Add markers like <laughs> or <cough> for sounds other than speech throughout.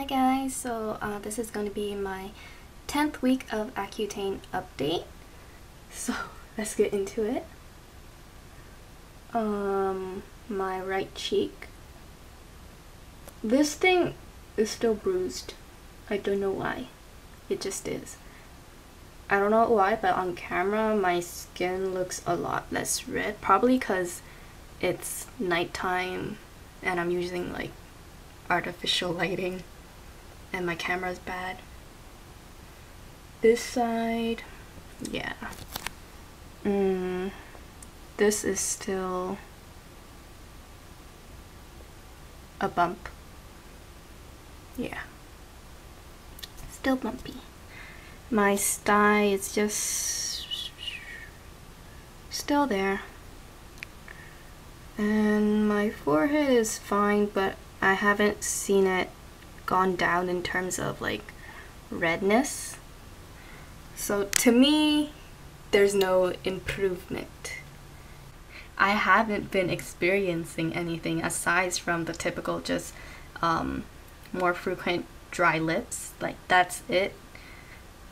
Hi guys, so uh, this is going to be my 10th week of Accutane update. So <laughs> let's get into it. Um, my right cheek. This thing is still bruised. I don't know why. It just is. I don't know why, but on camera my skin looks a lot less red. Probably because it's nighttime and I'm using like artificial <laughs> lighting and my camera's bad. This side, yeah. Mm, this is still a bump. Yeah. Still bumpy. My sty is just still there. And my forehead is fine, but I haven't seen it gone down in terms of like redness. So to me, there's no improvement. I haven't been experiencing anything aside from the typical just um, more frequent dry lips. Like that's it.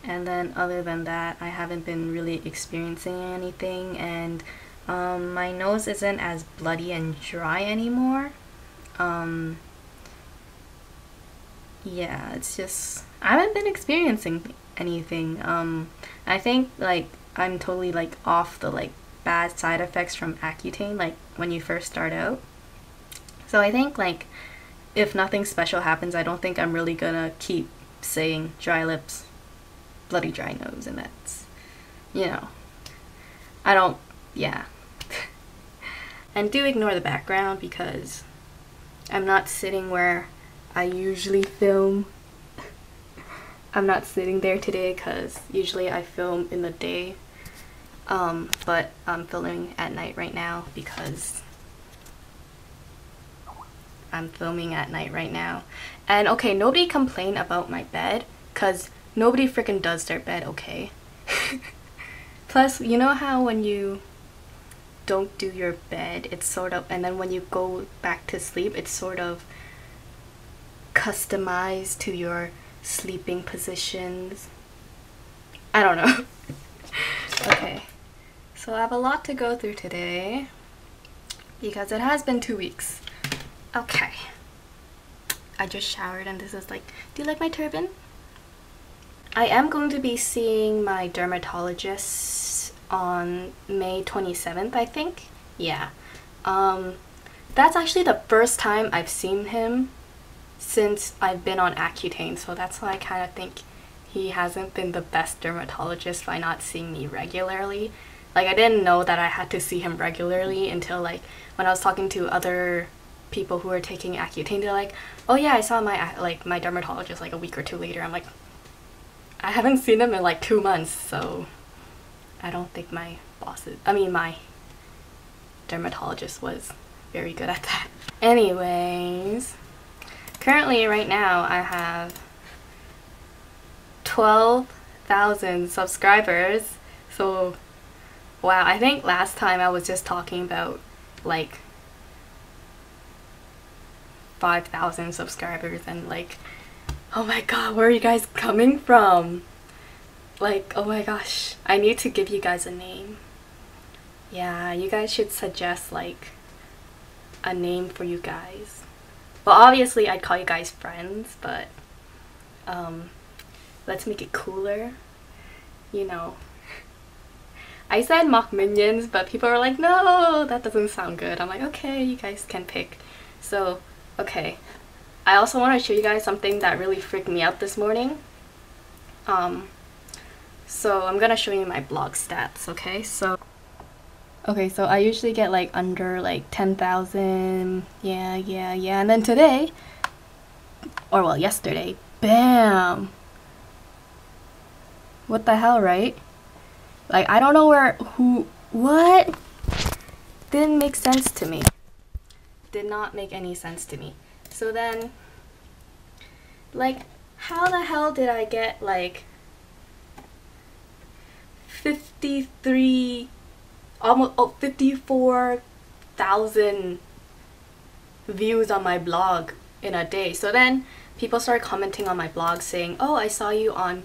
And then other than that, I haven't been really experiencing anything and um, my nose isn't as bloody and dry anymore. Um, yeah, it's just I haven't been experiencing anything. Um, I think like I'm totally like off the like bad side effects from Accutane like when you first start out. So I think like if nothing special happens, I don't think I'm really gonna keep saying dry lips, bloody dry nose, and that's you know I don't yeah <laughs> and do ignore the background because I'm not sitting where I usually film. I'm not sitting there today because usually I film in the day. Um, but I'm filming at night right now because I'm filming at night right now. And okay, nobody complain about my bed because nobody freaking does their bed okay. <laughs> Plus, you know how when you don't do your bed, it's sort of, and then when you go back to sleep, it's sort of customized to your sleeping positions. I don't know. <laughs> okay, so I have a lot to go through today because it has been two weeks. Okay. I just showered and this is like, do you like my turban? I am going to be seeing my dermatologist on May 27th, I think. Yeah. Um, that's actually the first time I've seen him since I've been on Accutane, so that's why I kind of think he hasn't been the best dermatologist by not seeing me regularly. Like, I didn't know that I had to see him regularly until, like, when I was talking to other people who were taking Accutane, they're like, oh yeah, I saw my, like, my dermatologist, like, a week or two later. I'm like, I haven't seen him in, like, two months, so I don't think my bosses, I mean my dermatologist was very good at that. Anyways, currently right now I have 12,000 subscribers. So wow, I think last time I was just talking about like 5,000 subscribers and like oh my god, where are you guys coming from? Like, oh my gosh, I need to give you guys a name. Yeah, you guys should suggest like a name for you guys. Well, obviously I'd call you guys friends, but um, let's make it cooler. You know. I said Mok minions, but people were like, no, that doesn't sound good. I'm like, okay, you guys can pick. So, okay. I also want to show you guys something that really freaked me out this morning. Um, so I'm gonna show you my blog stats, okay? So Okay, so I usually get like under like 10,000. Yeah, yeah, yeah. And then today or well, yesterday, bam. What the hell, right? Like I don't know where who what didn't make sense to me. Did not make any sense to me. So then like how the hell did I get like 53 almost oh, 54,000 views on my blog in a day. So then people started commenting on my blog saying, "Oh, I saw you on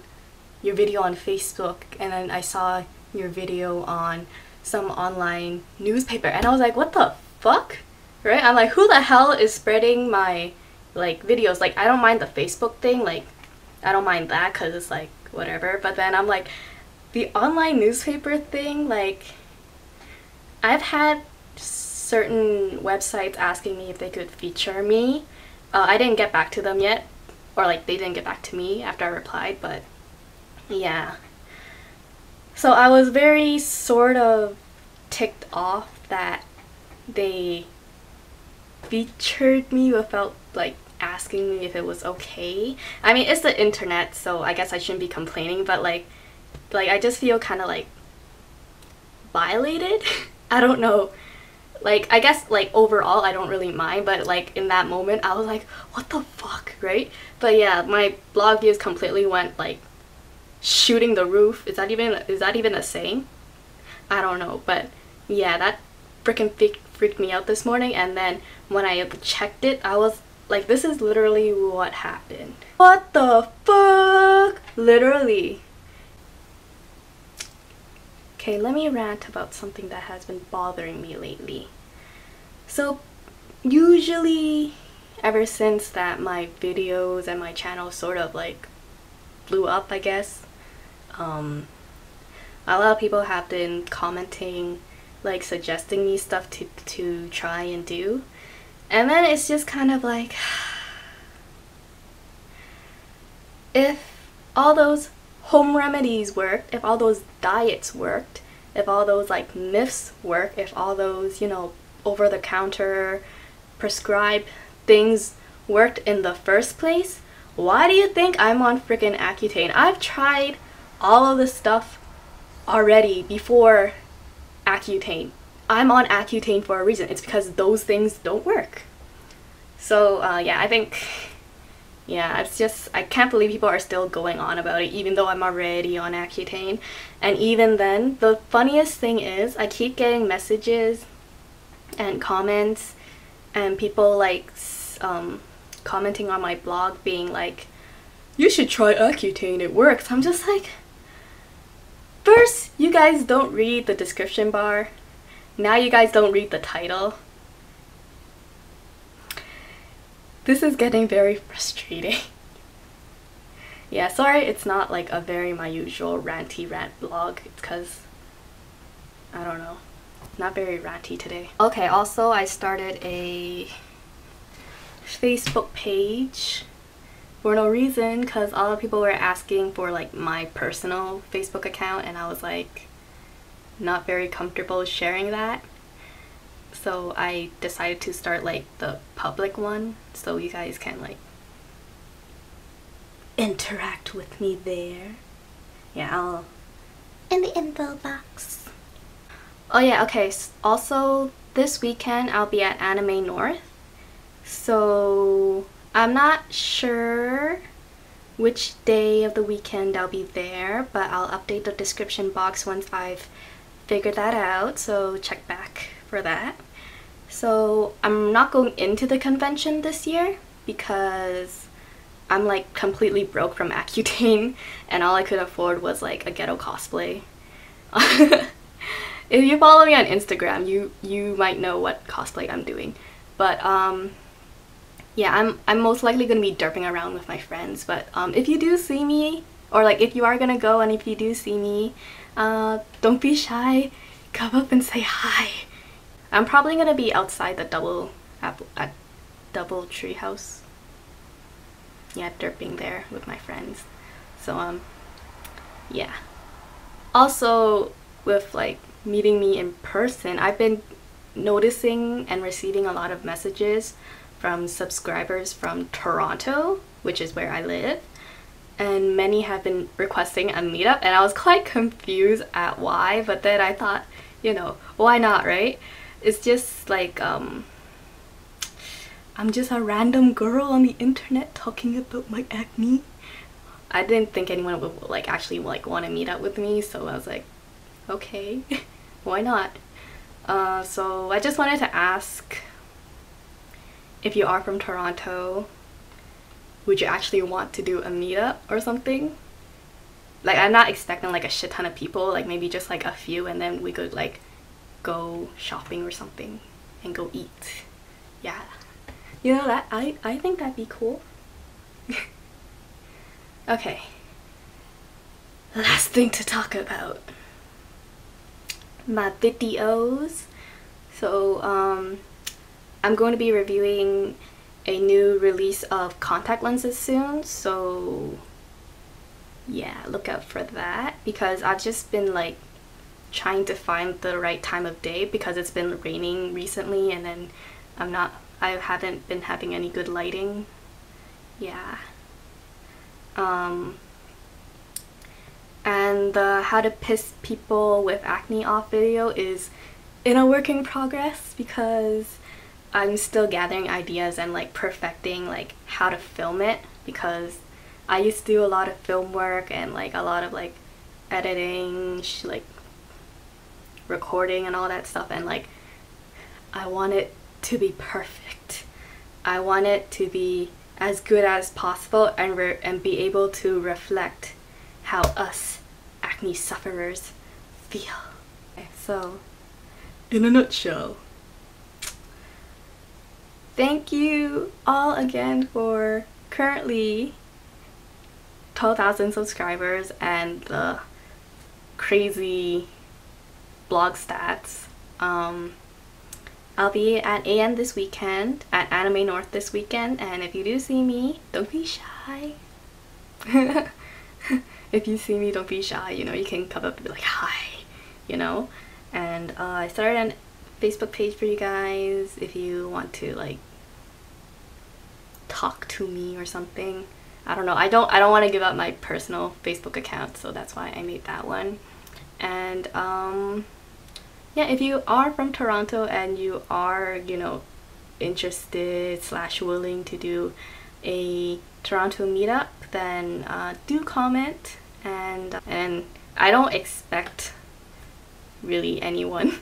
your video on Facebook, and then I saw your video on some online newspaper," and I was like, "What the fuck?" Right? I'm like, "Who the hell is spreading my like videos? Like, I don't mind the Facebook thing, like, I don't mind that because it's like whatever." But then I'm like, the online newspaper thing, like, I've had certain websites asking me if they could feature me. Uh, I didn't get back to them yet, or like they didn't get back to me after I replied, but yeah. So I was very sort of ticked off that they featured me without like asking me if it was okay. I mean, it's the internet, so I guess I shouldn't be complaining, but like like I just feel kind of like violated. <laughs> I don't know. Like I guess like overall I don't really mind but like in that moment I was like what the fuck right? But yeah my blog views completely went like shooting the roof. Is that even is that even a saying? I don't know but yeah that freaking freaked me out this morning and then when I checked it I was like this is literally what happened. What the fuck? Literally Okay, let me rant about something that has been bothering me lately. So, usually, ever since that my videos and my channel sort of like blew up, I guess, um, a lot of people have been commenting, like suggesting me stuff to, to try and do. And then it's just kind of like, <sighs> if all those home remedies worked, if all those diets worked, if all those like myths work, if all those, you know, over the counter prescribed things worked in the first place, why do you think I'm on freaking Accutane? I've tried all of this stuff already before Accutane. I'm on Accutane for a reason. It's because those things don't work. So uh, yeah, I think yeah, it's just, I can't believe people are still going on about it even though I'm already on Accutane. And even then, the funniest thing is I keep getting messages and comments and people like um, commenting on my blog being like, you should try Accutane, it works. I'm just like, first, you guys don't read the description bar. Now you guys don't read the title. This is getting very frustrating. <laughs> yeah, sorry it's not like a very my usual ranty rant blog. It's because, I don't know, not very ranty today. Okay, also I started a Facebook page for no reason because all the people were asking for like my personal Facebook account and I was like not very comfortable sharing that so I decided to start like the public one so you guys can like interact with me there. Yeah, I'll in the info box. Oh yeah, okay. Also, this weekend I'll be at Anime North. So, I'm not sure which day of the weekend I'll be there, but I'll update the description box once I've figured that out, so check back for that. So I'm not going into the convention this year because I'm like completely broke from <laughs> Accutane and all I could afford was like a ghetto cosplay. <laughs> if you follow me on Instagram, you you might know what cosplay I'm doing. But um yeah, I'm I'm most likely gonna be derping around with my friends. But um if you do see me or like if you are gonna go and if you do see me, uh don't be shy. Come up and say hi. I'm probably gonna be outside the double apple at Doubletree house. Yeah, derping there with my friends. So um yeah. Also with like meeting me in person, I've been noticing and receiving a lot of messages from subscribers from Toronto, which is where I live. And many have been requesting a meetup and I was quite confused at why, but then I thought, you know, why not, right? It's just like um I'm just a random girl on the internet talking about my acne. I didn't think anyone would like actually like want to meet up with me, so I was like, okay, <laughs> why not? Uh, so I just wanted to ask if you are from Toronto, would you actually want to do a meetup or something? Like I'm not expecting like a shit ton of people, like maybe just like a few and then we could like go shopping or something and go eat. Yeah. You know that I I think that'd be cool. <laughs> okay. Last thing to talk about. My videos. So um I'm going to be reviewing a new release of contact lenses soon, so yeah, look out for that because I've just been like trying to find the right time of day because it's been raining recently and then I'm not I haven't been having any good lighting. Yeah. Um and the how to piss people with acne off video is in a work in progress because I'm still gathering ideas and like perfecting like how to film it because I used to do a lot of film work and like a lot of like editing, like recording and all that stuff and like I want it to be perfect. I want it to be as good as possible and and be able to reflect how us acne sufferers feel. Okay, so in a nutshell, thank you all again for currently 12,000 subscribers and the crazy blog stats. Um, I'll be at AN this weekend, at Anime North this weekend, and if you do see me, don't be shy. <laughs> if you see me, don't be shy, you know, you can come up and be like, hi, you know? And uh, I started a Facebook page for you guys if you want to, like, talk to me or something. I don't know. I don't I don't want to give up my personal Facebook account, so that's why I made that one. And um yeah, if you are from Toronto and you are, you know, interested slash willing to do a Toronto meetup, then uh, do comment and and I don't expect really anyone.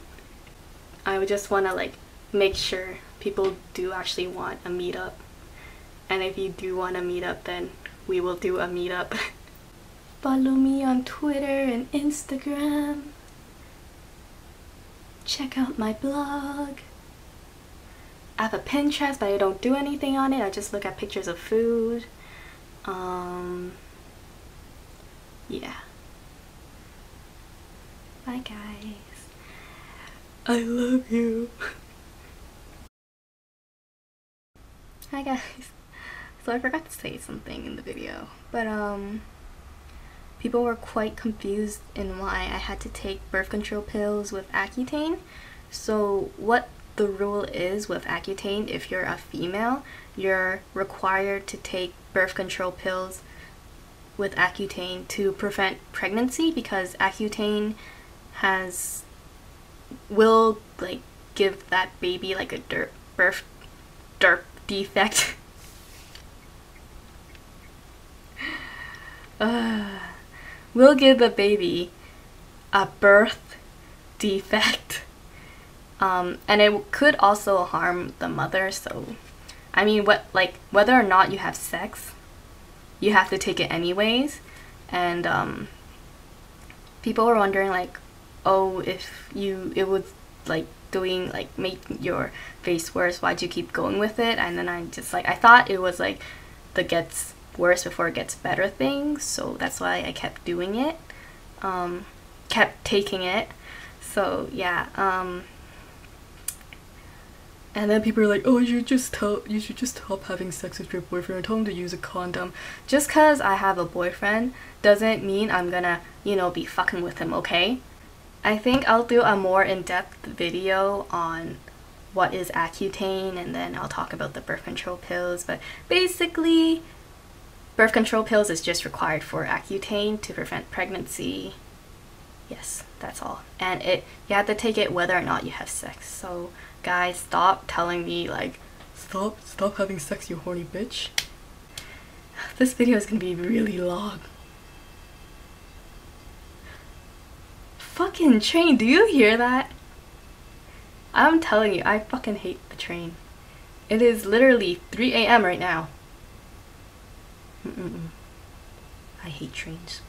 <laughs> I just want to like make sure people do actually want a meetup. And if you do want a meetup, then we will do a meetup. <laughs> Follow me on Twitter and Instagram check out my blog. I have a Pinterest, but I don't do anything on it. I just look at pictures of food. Um, yeah. Bye, guys. I love you. <laughs> Hi, guys. <laughs> So I forgot to say something in the video, but um, people were quite confused in why I had to take birth control pills with Accutane. So what the rule is with Accutane, if you're a female, you're required to take birth control pills with Accutane to prevent pregnancy because Accutane has will like give that baby like a dirt birth derp defect. <laughs> uh will give the baby a birth defect. Um, and it could also harm the mother. So, I mean, what like whether or not you have sex, you have to take it anyways. And um, people were wondering like, oh, if you it was like doing like make your face worse, why'd you keep going with it? And then I just like I thought it was like the gets worse before it gets better things so that's why I kept doing it. Um, kept taking it. So yeah um, and then people are like oh you should just tell you should just stop having sex with your boyfriend. And tell him to use a condom. Just cuz I have a boyfriend doesn't mean I'm gonna you know be fucking with him okay? I think I'll do a more in-depth video on what is Accutane and then I'll talk about the birth control pills but basically Birth control pills is just required for Accutane to prevent pregnancy. Yes, that's all. And it you have to take it whether or not you have sex. So guys, stop telling me like stop stop having sex you horny bitch. This video is gonna be really long. Fucking train, do you hear that? I'm telling you, I fucking hate the train. It is literally 3 a.m. right now. Mm -mm. I hate trains.